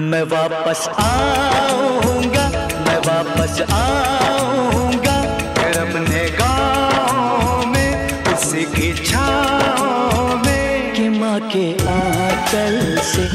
मैं वापस आऊँगा, मैं वापस आऊँगा। करम ने गाँव में, उसी की छाँव में, कि माँ के आंचल से